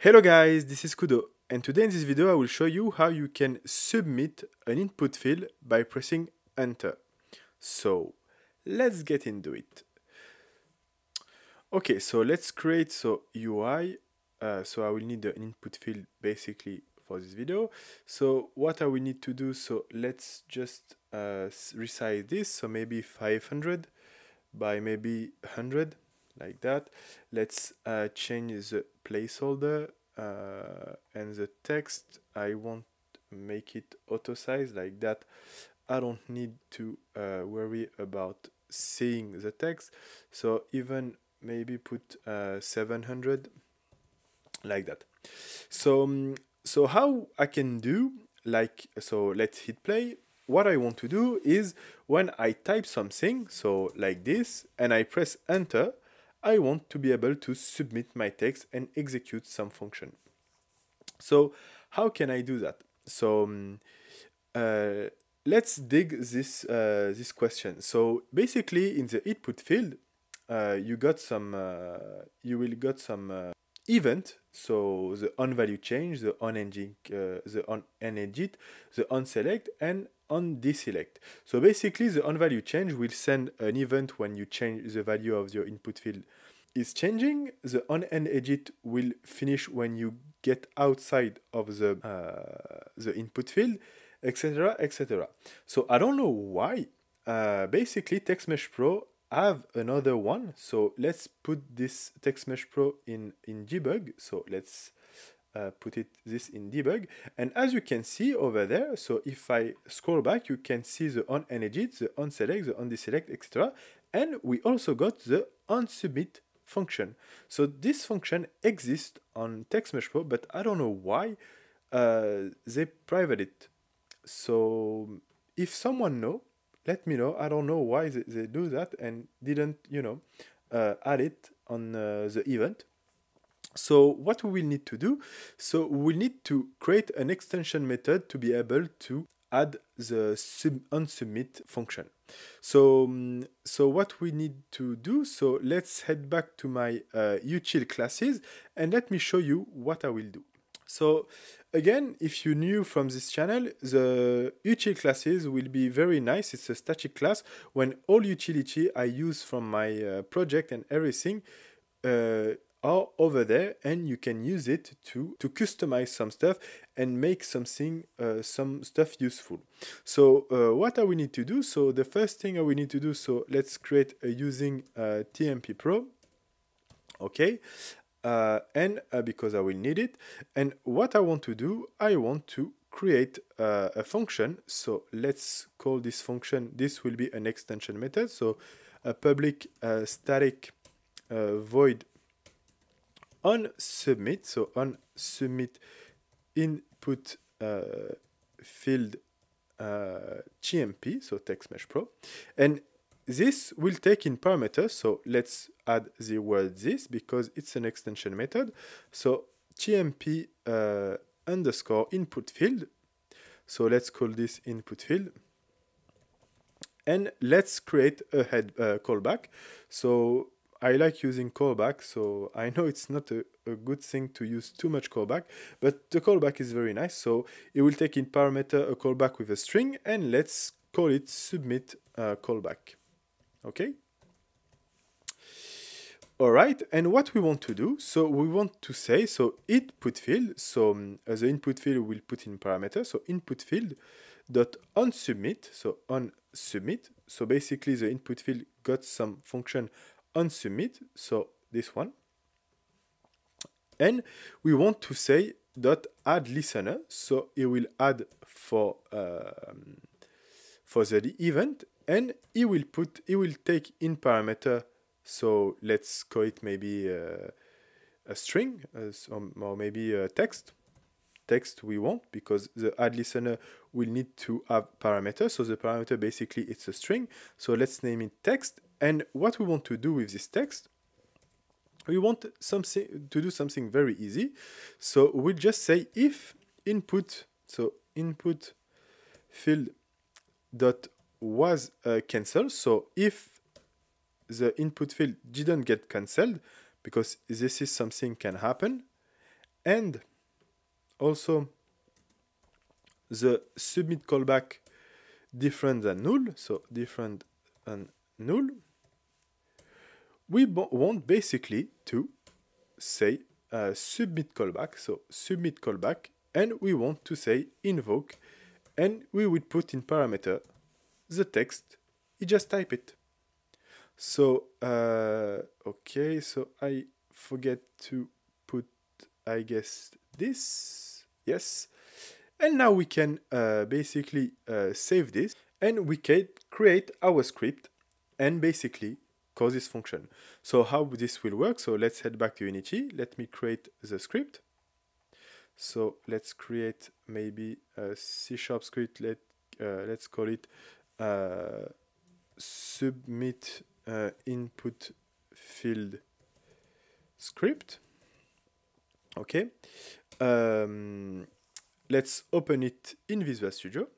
Hello guys, this is Kudo and today in this video I will show you how you can submit an input field by pressing enter. So let's get into it. Okay, so let's create so UI. Uh, so I will need an input field basically for this video. So what I will need to do, so let's just uh, resize this. So maybe 500 by maybe 100 like that. Let's uh, change the placeholder uh, and the text. I won't make it auto size like that. I don't need to uh, worry about seeing the text. So even maybe put uh, 700 like that. So um, so how I can do like so let's hit play what I want to do is when I type something, so like this, and I press enter, I want to be able to submit my text and execute some function. So how can I do that? So um, uh, let's dig this uh, this question. So basically, in the input field, uh, you got some uh, you will got some uh, event. So the on value change, the on engine, uh, the on edit, the on select, and on deselect. So basically the on value change will send an event when you change the value of your input field is changing. The on edit will finish when you get outside of the uh, the input field, etc. etc. So I don't know why. Uh, basically TextMesh Pro have another one. So let's put this TextMesh Pro in in debug. So let's uh, put it this in debug and as you can see over there so if I scroll back you can see the on edit the on select the on deselect etc and we also got the on submit function so this function exists on TextMesh Pro but I don't know why uh, they private it so if someone know let me know I don't know why they, they do that and didn't you know uh, add it on uh, the event so what we will need to do, so we need to create an extension method to be able to add the sub on submit function. So, um, so what we need to do, so let's head back to my uh, util classes and let me show you what I will do. So again, if you're new from this channel, the util classes will be very nice. It's a static class. When all utility I use from my uh, project and everything uh, are over there and you can use it to to customize some stuff and make something uh, some stuff useful. So uh, what do we need to do so the first thing we need to do so let's create a using uh, tmp pro. Okay uh, and uh, because i will need it. And what i want to do i want to create uh, a function. So let's call this function this will be an extension method. So a public static void on submit, so on submit input uh, field uh, TMP, so text mesh Pro, and this will take in parameters. So let's add the word this because it's an extension method. So TMP uh, underscore input field. So let's call this input field. And let's create a head uh, callback. So I like using callback, so I know it's not a, a good thing to use too much callback, but the callback is very nice. So it will take in parameter a callback with a string, and let's call it submit uh, callback. Okay? All right, and what we want to do, so we want to say, so input field, so um, as the input field we will put in parameter, so input field dot on submit, so on submit, so basically the input field got some function on submit, so this one. And we want to say dot add listener, so it will add for um, for the event, and it will put it will take in parameter. So let's call it maybe uh, a string uh, or maybe a text text we want because the add listener will need to have parameter. So the parameter basically it's a string. So let's name it text. And what we want to do with this text, we want something to do something very easy. So we'll just say if input, so input field dot was uh, cancelled. So if the input field didn't get cancelled, because this is something can happen, and also the submit callback different than null, so different than null, we want basically to say uh, submit callback, so submit callback, and we want to say invoke, and we would put in parameter the text, you just type it. So, uh, okay, so I forget to put, I guess, this, yes, and now we can uh, basically uh, save this and we can create our script and basically call this function. So how this will work, so let's head back to Unity. Let me create the script. So let's create maybe a C-sharp script. Let, uh, let's call it uh, submit uh, input field script. Okay. Um, let's open it in Visual Studio.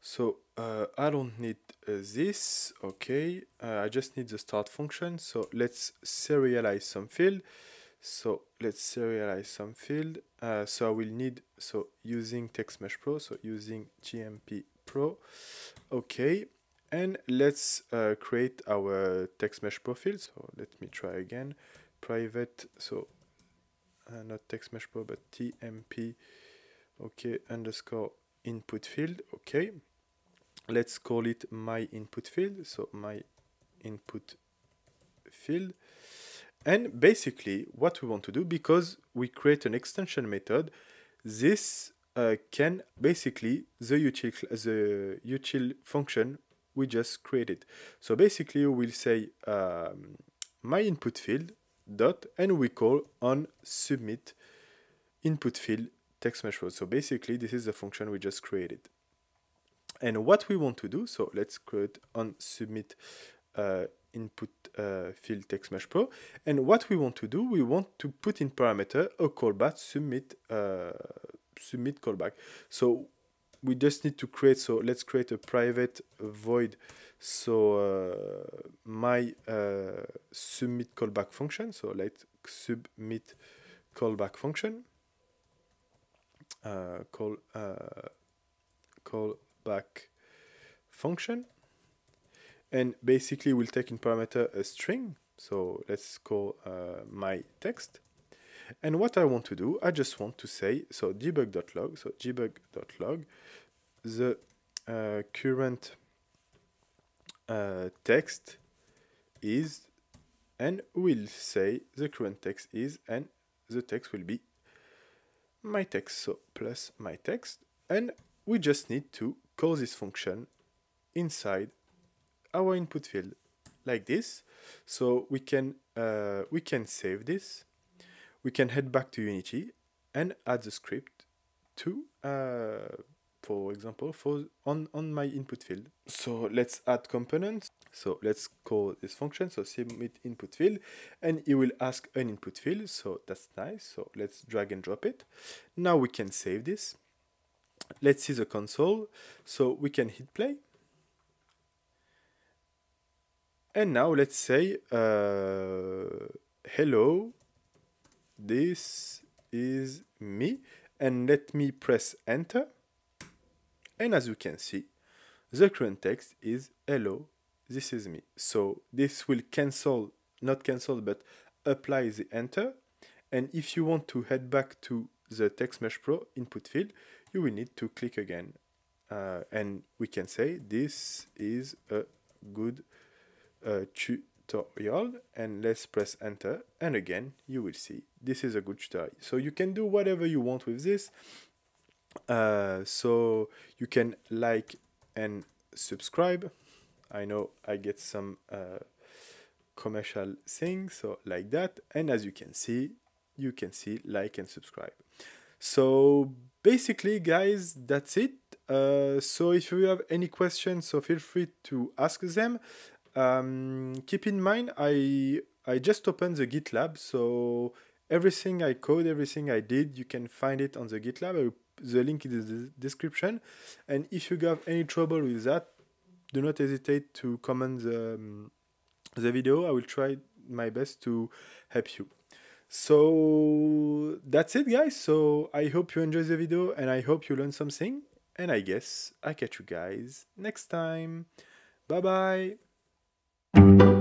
So uh, I don't need uh, this, okay, uh, I just need the start function, so let's serialize some field. So let's serialize some field, uh, so I will need, so using TextMesh Pro, so using TMP Pro, okay, and let's uh, create our text TextMesh Pro field, so let me try again, private, so uh, not TextMesh Pro, but TMP, okay, underscore input field, okay. Let's call it my input field, so my input field. And basically what we want to do, because we create an extension method, this uh, can basically the util, the util function we just created. So basically we'll say um, my input field dot and we call on submit input field text mesh pro. So basically this is the function we just created. And what we want to do, so let's create on submit uh, input uh, field text mesh pro. And what we want to do, we want to put in parameter a callback submit uh, submit callback. So we just need to create, so let's create a private void so uh, my uh, submit callback function, so let's submit callback function, uh, call callback function, and basically we'll take in parameter a string. So let's call my text. And what I want to do, I just want to say, so debug.log, so debug.log, the uh, current uh, text is and will say the current text is and the text will be my text so plus my text and we just need to call this function inside our input field like this so we can uh, we can save this we can head back to unity and add the script to uh, for example, for on, on my input field. So let's add components. So let's call this function, so submit input field, and it will ask an input field, so that's nice. So let's drag and drop it. Now we can save this. Let's see the console. So we can hit play. And now let's say, uh, hello, this is me, and let me press enter and as you can see, the current text is hello, this is me. So this will cancel, not cancel, but apply the enter. And if you want to head back to the Text Mesh Pro input field, you will need to click again. Uh, and we can say this is a good tutorial and let's press enter and again you will see this is a good tutorial so you can do whatever you want with this uh, so you can like and subscribe. I know I get some uh, commercial things, so like that. And as you can see, you can see like and subscribe. So basically, guys, that's it. Uh, so if you have any questions, so feel free to ask them. Um, keep in mind, I I just opened the GitLab, so everything I code, everything I did, you can find it on the GitLab. The link is in the description. And if you have any trouble with that, do not hesitate to comment the, um, the video. I will try my best to help you. so that's it guys so i hope you enjoyed the video and i hope you learned something and i guess i catch you guys next time bye bye thank you